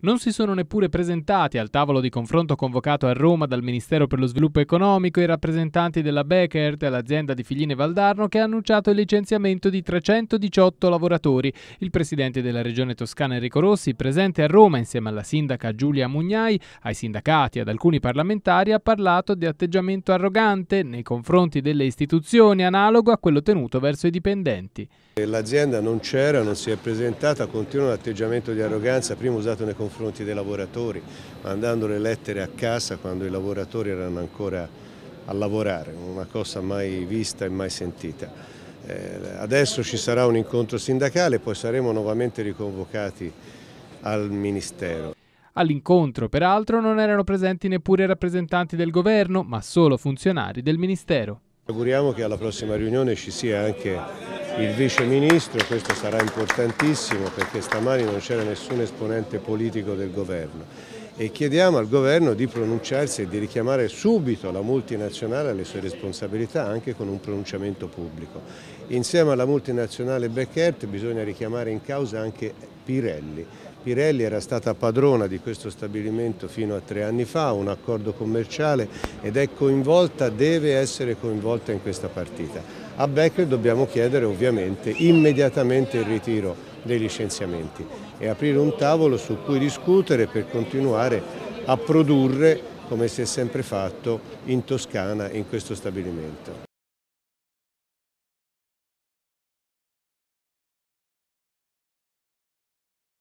Non si sono neppure presentati al tavolo di confronto convocato a Roma dal Ministero per lo Sviluppo Economico i rappresentanti della Beckert, l'azienda di Figline Valdarno, che ha annunciato il licenziamento di 318 lavoratori. Il presidente della regione toscana Enrico Rossi, presente a Roma insieme alla sindaca Giulia Mugnai, ai sindacati e ad alcuni parlamentari, ha parlato di atteggiamento arrogante nei confronti delle istituzioni, analogo a quello tenuto verso i dipendenti. L'azienda non c'era, non si è presentata, continua un atteggiamento di arroganza, prima usato nei confronti dei lavoratori, mandando le lettere a casa quando i lavoratori erano ancora a lavorare, una cosa mai vista e mai sentita. Eh, adesso ci sarà un incontro sindacale, poi saremo nuovamente riconvocati al Ministero. All'incontro, peraltro, non erano presenti neppure rappresentanti del governo, ma solo funzionari del Ministero. Auguriamo che alla prossima riunione ci sia anche il Vice Ministro, questo sarà importantissimo perché stamani non c'era nessun esponente politico del governo e chiediamo al governo di pronunciarsi e di richiamare subito la multinazionale alle sue responsabilità anche con un pronunciamento pubblico. Insieme alla multinazionale Beckert bisogna richiamare in causa anche Pirelli. Pirelli era stata padrona di questo stabilimento fino a tre anni fa, un accordo commerciale ed è coinvolta, deve essere coinvolta in questa partita. A Becker dobbiamo chiedere ovviamente immediatamente il ritiro dei licenziamenti e aprire un tavolo su cui discutere per continuare a produrre come si è sempre fatto in Toscana in questo stabilimento.